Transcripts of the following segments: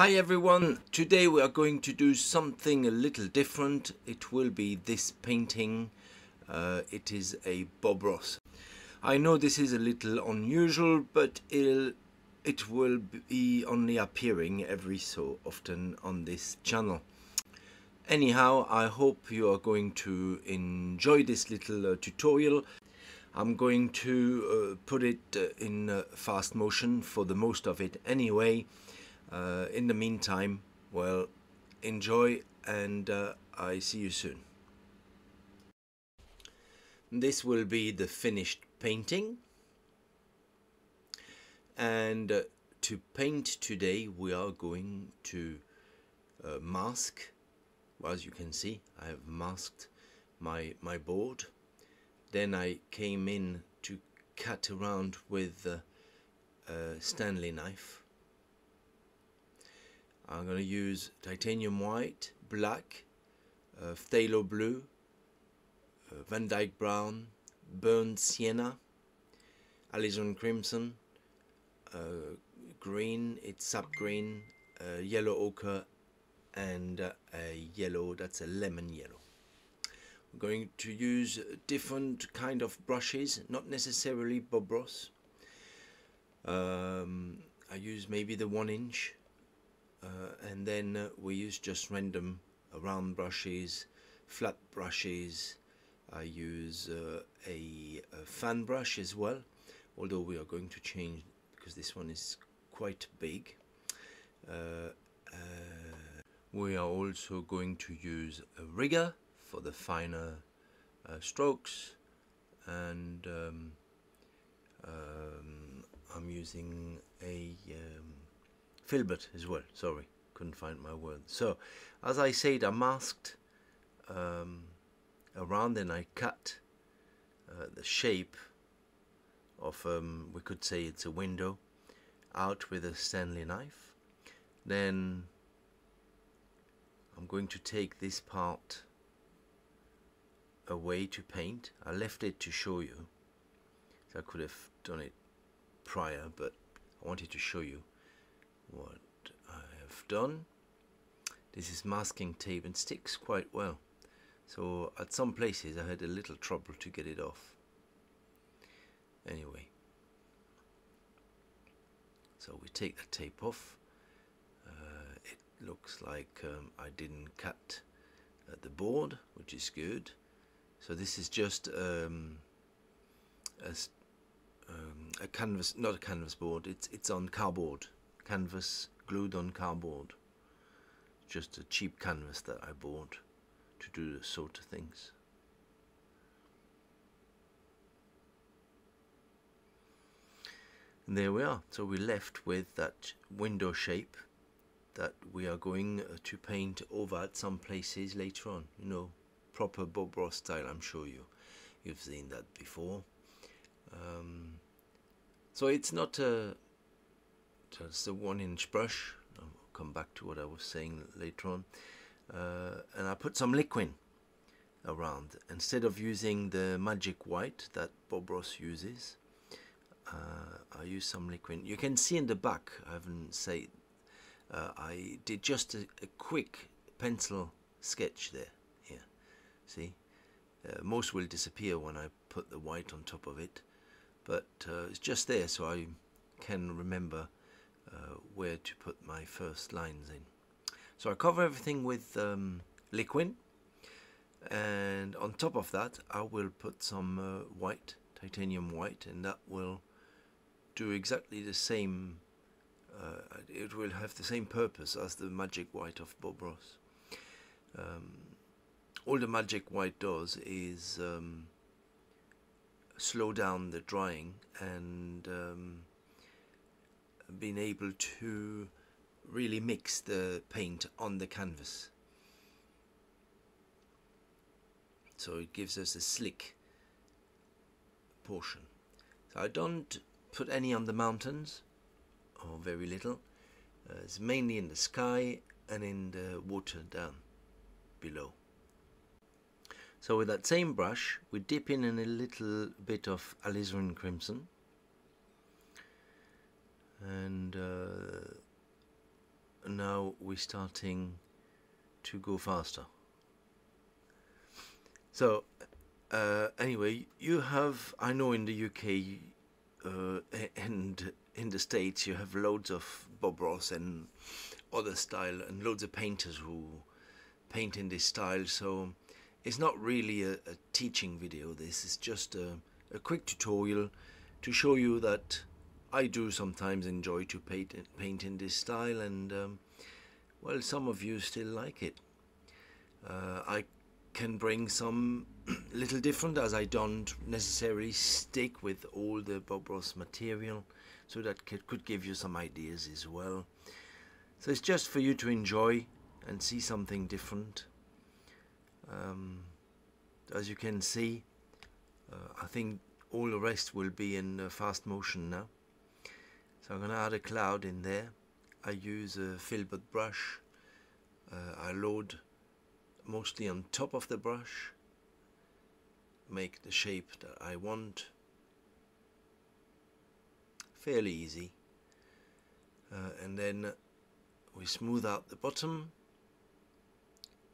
Hi everyone, today we are going to do something a little different. It will be this painting. Uh, it is a Bob Ross. I know this is a little unusual, but it'll, it will be only appearing every so often on this channel. Anyhow, I hope you are going to enjoy this little uh, tutorial. I'm going to uh, put it uh, in uh, fast motion for the most of it anyway. Uh, in the meantime, well, enjoy and uh, I see you soon. This will be the finished painting. And uh, to paint today, we are going to uh, mask. Well, as you can see, I have masked my, my board. Then I came in to cut around with a Stanley knife I'm going to use titanium white, black, uh, phthalo blue, uh, Van Dyke brown, burnt sienna, alizarin crimson, uh, green, it's sap green, uh, yellow ochre, and uh, a yellow, that's a lemon yellow. I'm going to use different kind of brushes, not necessarily Bob Ross. Um, I use maybe the one inch and then uh, we use just random round brushes flat brushes. I use uh, a, a, fan brush as well although we are going to change because this one is quite big. Uh, uh, we are also going to use a rigger for the finer uh, strokes. And um, um, I'm using a um, filbert as well. Sorry couldn't find my word so as I said I masked um, around and I cut uh, the shape of um, we could say it's a window out with a Stanley knife. Then I'm going to take this part away to paint. I left it to show you. So I could have done it prior but I wanted to show you what I have done. This is masking tape and sticks quite well. So at some places I had a little trouble to get it off. Anyway. So we take the tape off. Uh, it looks like um, I didn't cut uh, the board, which is good. So this is just um, a, um, a canvas, not a canvas board. It's it's on cardboard canvas glued on cardboard. Just a cheap canvas that I bought to do the sort of things. And there we are. So we're left with that window shape that we are going uh, to paint over at some places later on. You know, proper Bob Ross style, I'm sure you, you've seen that before. Um, so it's not a just the one inch brush. I'll come back to what I was saying later on. Uh, and I put some liquid around. Instead of using the magic white that Bob Ross uses uh, I use some liquid. You can see in the back I haven't said uh, I did just a, a, quick pencil sketch there here. See? Uh, most will disappear when I put the white on top of it. But uh, it's just there so I can remember uh, where to put my first lines in. So I cover everything with um, liquid and on top of that I will put some uh, white, titanium white and that will do exactly the same, uh, it will have the same purpose as the magic white of Bob Ross. Um, all the magic white does is um, slow down the drying and um, been able to really mix the paint on the canvas. So it gives us a slick portion. So I don't put any on the mountains or very little. Uh, it's mainly in the sky and in the water down below. So with that same brush we dip in, in a little bit of alizarin crimson and uh, now we're starting to go faster. So, uh, anyway, you have, I know in the UK uh, and in the States, you have loads of Bob Ross and other style, and loads of painters who paint in this style. So, it's not really a, a teaching video, this is just a, a quick tutorial to show you that I do sometimes enjoy to paint, paint in this style, and um, well, some of you still like it. Uh, I can bring some little different as I don't necessarily stick with all the Bob Ross material so that could, could give you some ideas as well. So it's just for you to enjoy and see something different. Um, as you can see, uh, I think all the rest will be in uh, fast motion now. So I'm going to add a cloud in there. I use a filbert brush. Uh, I load mostly on top of the brush make the shape that I want fairly easy uh, and then we smooth out the bottom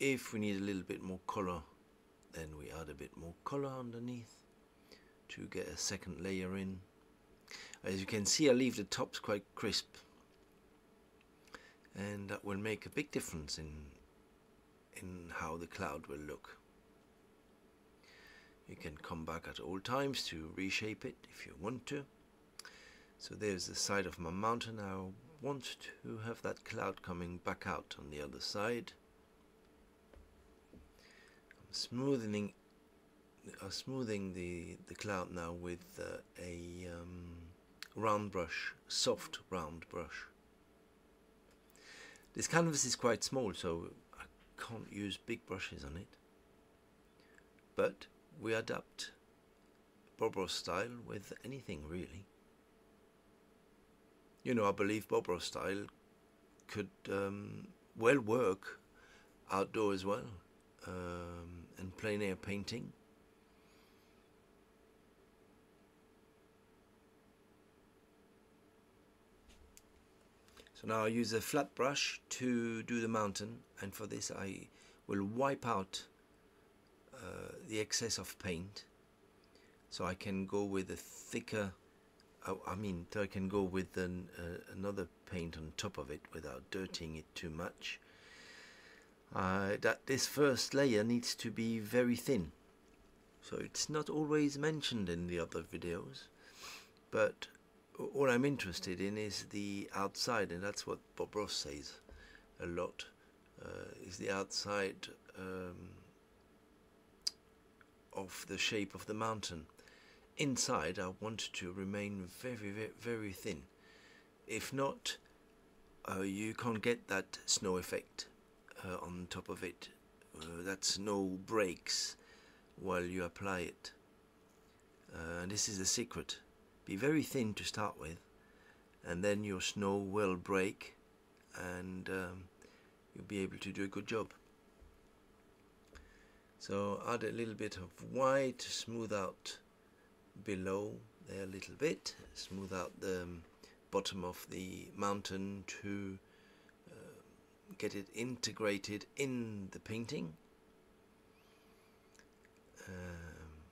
if we need a little bit more color then we add a bit more color underneath to get a second layer in as you can see I leave the tops quite crisp and that will make a big difference in in how the cloud will look. You can come back at all times to reshape it if you want to. So there's the side of my mountain. I want to have that cloud coming back out on the other side. I'm smoothing, uh, smoothing the, the cloud now with uh, a um, round brush, soft round brush. This canvas is quite small, so I can't use big brushes on it. But we adapt Bob Ross style with anything really. You know, I believe Bob Ross style could um, well work outdoor as well, um, and plein air painting. Now I use a flat brush to do the mountain. And for this I will wipe out uh, the excess of paint. So I can go with a thicker uh, I mean I can go with an, uh, another paint on top of it without dirtying it too much. Uh, that this first layer needs to be very thin. So it's not always mentioned in the other videos. But what I'm interested in is the outside, and that's what Bob Ross says a lot. Uh, is the outside um, of the shape of the mountain. Inside, I want to remain very, very, very thin. If not, uh, you can't get that snow effect uh, on top of it. Uh, that snow breaks while you apply it. Uh, and this is the secret be very thin to start with and then your snow will break and um, you'll be able to do a good job. So add a little bit of white to smooth out below there a little bit smooth out the um, bottom of the mountain to uh, get it integrated in the painting. Um,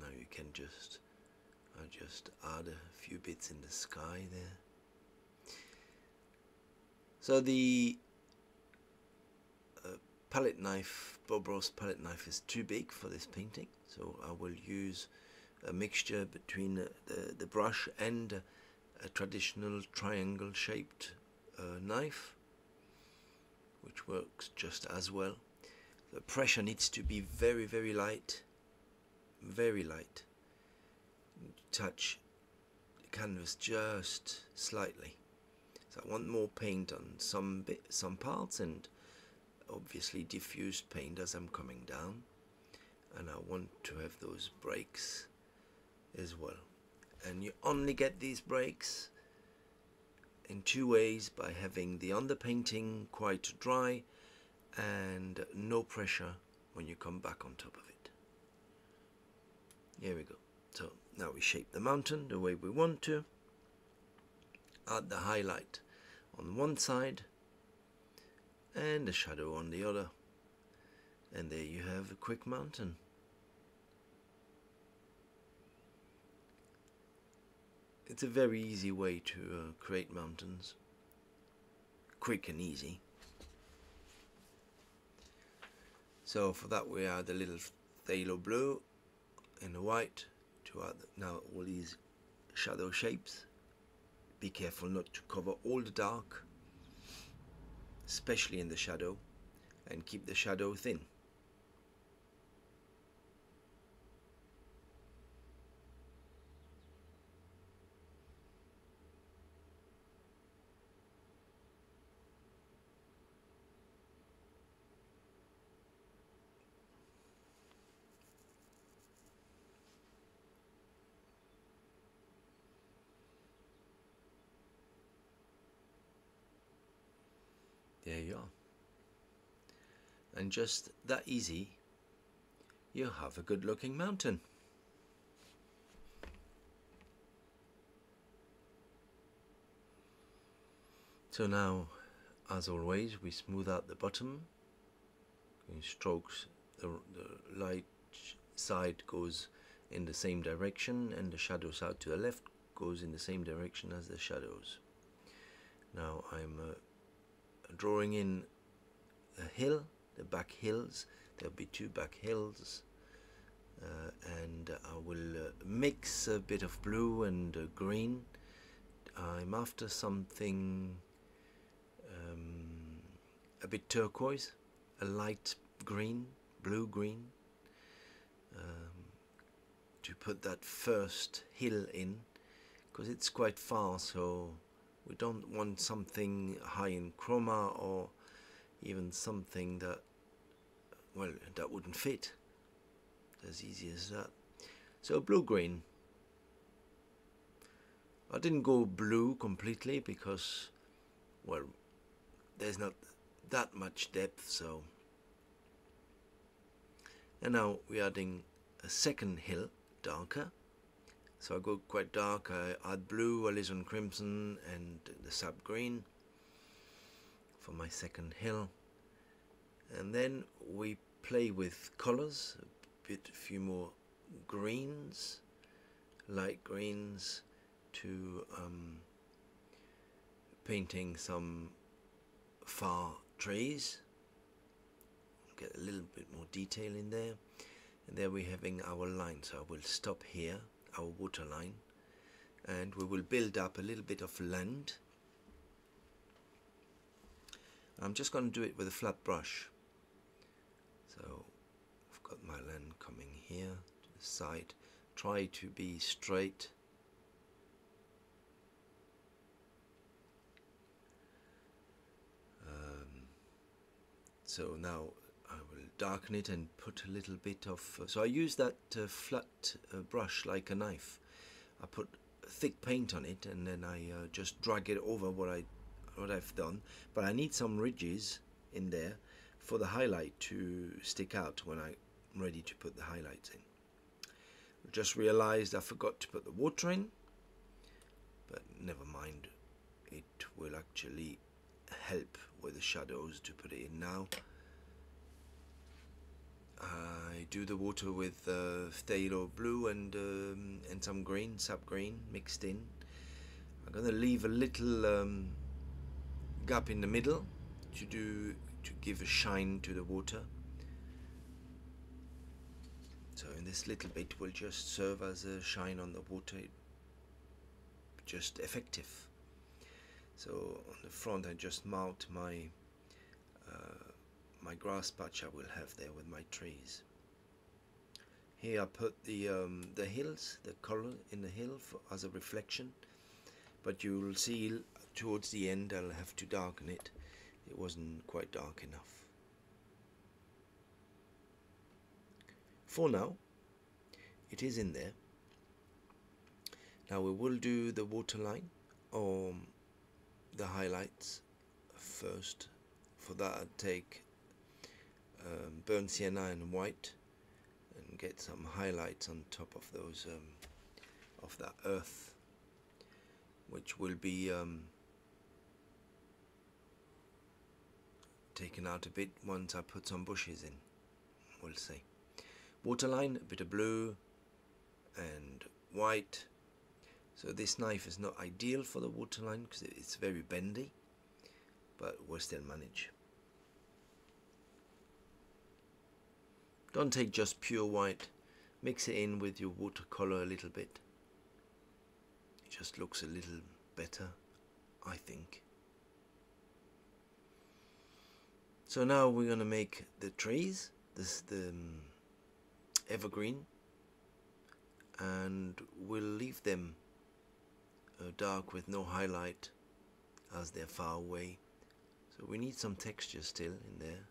now you can just I just add a few bits in the sky there. So the uh, palette knife, Bob Ross palette knife is too big for this painting, so I will use a mixture between the, the, brush and a, a traditional triangle shaped uh, knife, which works just as well. The pressure needs to be very, very light, very light touch the canvas just slightly. So I want more paint on some bit, some parts and obviously diffused paint as I'm coming down and I want to have those breaks as well and you only get these breaks in two ways by having the underpainting quite dry and no pressure when you come back on top of it. Here we go. Now we shape the mountain the way we want to. Add the highlight on one side and the shadow on the other. And there you have a quick mountain. It's a very easy way to uh, create mountains. Quick and easy. So for that we add a little phthalo blue and the white to now all these shadow shapes be careful not to cover all the dark especially in the shadow and keep the shadow thin There you are. And just that easy, you have a good looking mountain. So now, as always, we smooth out the bottom. In strokes, the, the light side goes in the same direction and the shadow side to the left goes in the same direction as the shadows. Now I'm uh, drawing in a hill, the back hills. There'll be two back hills, uh, and I will uh, mix a bit of blue and uh, green. I'm after something um, a bit turquoise, a light green, blue green, um, to put that first hill in, because it's quite far, so we don't want something high in chroma or even something that well that wouldn't fit. As easy as that. So blue green. I didn't go blue completely because well there's not that much depth so. And now we're adding a second hill darker so I go quite dark, I add blue, alizarin crimson and the sap green for my second hill. And then we play with colors, a bit, a few more greens, light greens to um, painting some far trees. Get a little bit more detail in there. And there we're having our line, so I will stop here our water line and we will build up a little bit of land. I'm just going to do it with a flat brush. So I've got my land coming here to the side. Try to be straight. Um, so now darken it and put a little bit of so I use that uh, flat uh, brush like a knife. I put thick paint on it and then I uh, just drag it over what I what I've done. But I need some ridges in there for the highlight to stick out when I'm ready to put the highlights in. Just realized I forgot to put the water in but never mind. It will actually help with the shadows to put it in now I do the water with uh, phthalo blue and um, and some green, sap green mixed in. I'm to leave a little um, gap in the middle to do to give a shine to the water. So in this little bit will just serve as a shine on the water, just effective. So on the front I just mount my uh, my grass patch I will have there with my trees. Here I put the um, the hills, the color in the hill for, as a reflection, but you'll see towards the end I'll have to darken it. It wasn't quite dark enough. For now, it is in there. Now we will do the waterline or the highlights first. For that I'd take um, burnt sienna and white and get some highlights on top of those um, of that earth which will be um, taken out a bit once I put some bushes in. We'll see. Waterline, a bit of blue and white. So this knife is not ideal for the waterline because it's very bendy, but we'll still manage. Don't take just pure white, mix it in with your watercolor a little bit. It just looks a little better, I think. So now we're going to make the trees, this the um, evergreen, and we'll leave them uh, dark with no highlight as they're far away. So we need some texture still in there.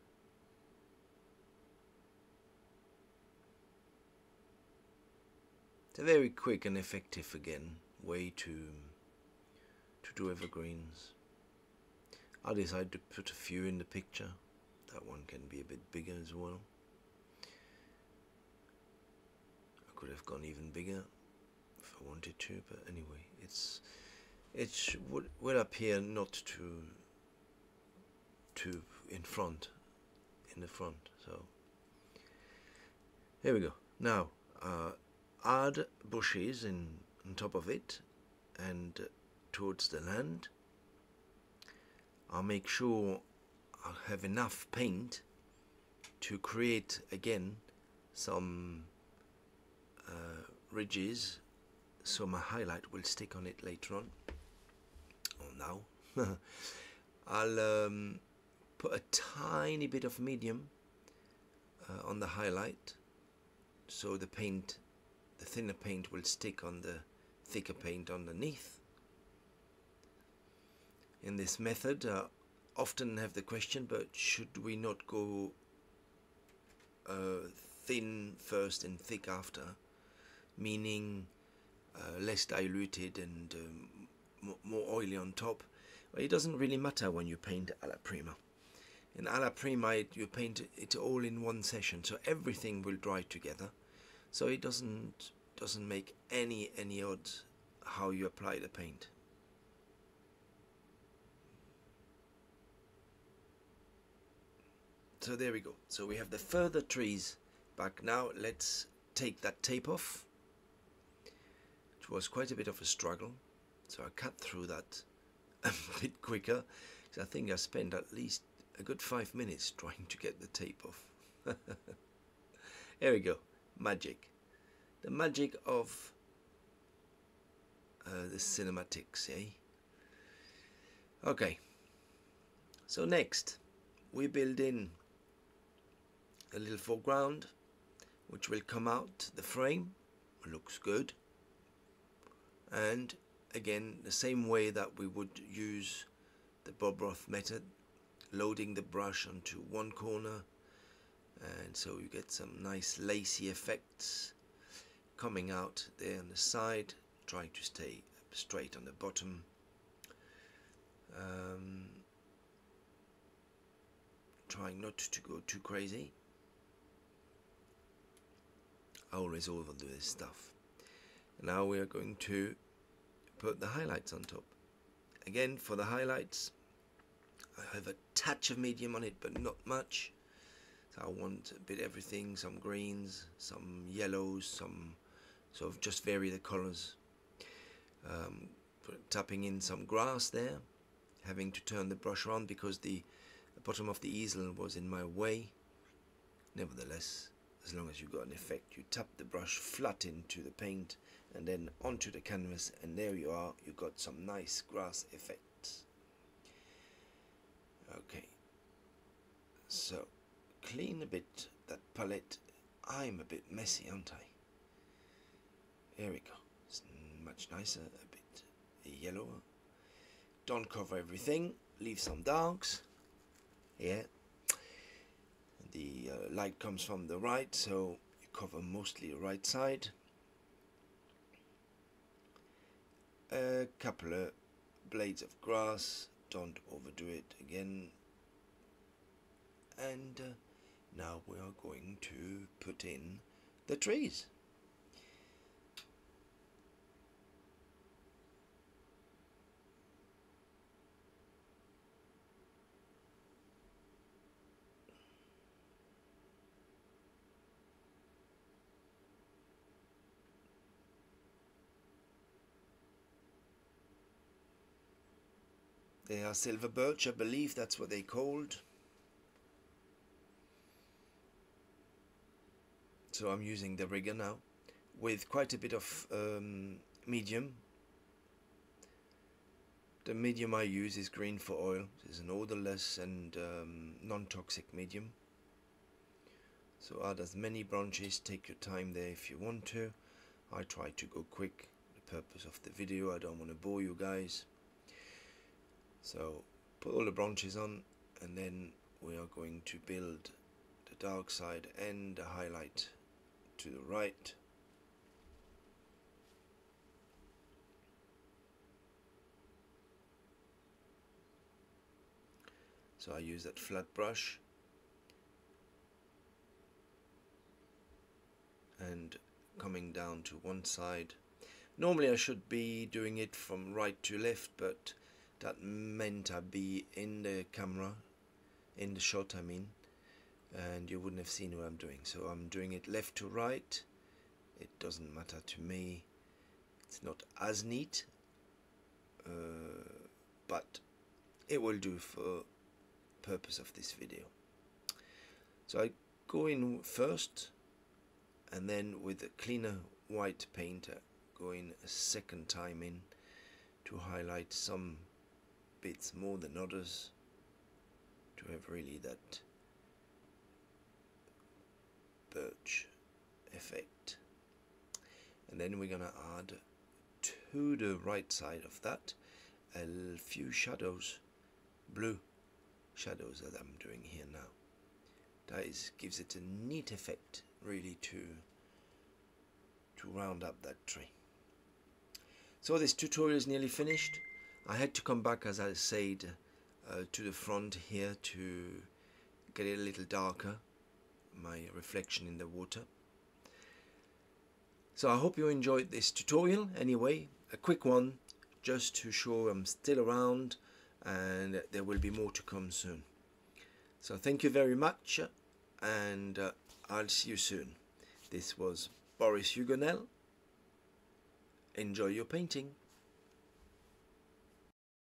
It's a very quick and effective again way to to do evergreens. I decided to put a few in the picture. That one can be a bit bigger as well. I could have gone even bigger if I wanted to, but anyway, it's it's would would appear not to to in front in the front. So here we go. Now. Uh, add bushes in on top of it and towards the land. I'll make sure I'll have enough paint to create again some uh, ridges so my highlight will stick on it later on oh now I'll um, put a tiny bit of medium uh, on the highlight so the paint the thinner paint will stick on the thicker paint underneath. In this method, uh, often have the question, but should we not go uh, thin first and thick after, meaning uh, less diluted and um, more oily on top? Well, it doesn't really matter when you paint alla prima. In alla prima, you paint it all in one session, so everything will dry together so it doesn't doesn't make any any odds how you apply the paint. So there we go. So we have the further trees back. Now let's take that tape off. It was quite a bit of a struggle. So I cut through that a bit quicker. Because I think I spent at least a good five minutes trying to get the tape off. There we go magic. The magic of uh, the cinematics, eh? Okay. So next, we build in a little foreground, which will come out the frame. Looks good. And again, the same way that we would use the Bob Ross method, loading the brush onto one corner and so you get some nice lacy effects coming out there on the side. Trying to stay straight on the bottom. Um, trying not to go too crazy. I always overdo this stuff. Now we are going to put the highlights on top. Again for the highlights I have a touch of medium on it but not much so I want a bit of everything, some greens, some yellows, some sort of just vary the colours. Um, tapping in some grass there, having to turn the brush around because the, bottom of the easel was in my way. Nevertheless, as long as you got an effect, you tap the brush flat into the paint and then onto the canvas and there you are, you've got some nice grass effects. Okay, so clean a bit that palette. I'm a bit messy, aren't I? Here we go. It's much nicer, a bit yellower. Don't cover everything. Leave some darks. Yeah. The uh, light comes from the right, so you cover mostly the right side. A couple of blades of grass. Don't overdo it again. And uh, now we are going to put in the trees. They are silver birch, I believe that's what they called. So I'm using the rigger now with quite a bit of um, medium. The medium I use is green for oil. It's an odorless and um, non-toxic medium. So add as many branches, take your time there if you want to. I try to go quick, the purpose of the video, I don't want to bore you guys. So put all the branches on and then we are going to build the dark side and the highlight to the right. So I use that flat brush and coming down to one side. Normally I should be doing it from right to left but that meant I'd be in the camera, in the shot I mean, and you wouldn't have seen what I'm doing. So I'm doing it left to right. It doesn't matter to me. It's not as neat, uh, but it will do for purpose of this video. So I go in first and then with a cleaner white painter going a second time in to highlight some bits more than others to have really that birch effect. And then we're gonna add to the right side of that a few shadows blue shadows that I'm doing here now. That is gives it a neat effect really to to round up that tree. So this tutorial is nearly finished. I had to come back as I said uh, to the front here to get it a little darker my reflection in the water so I hope you enjoyed this tutorial anyway a quick one just to show I'm still around and there will be more to come soon so thank you very much and uh, I'll see you soon. This was Boris Huguenel. Enjoy your painting.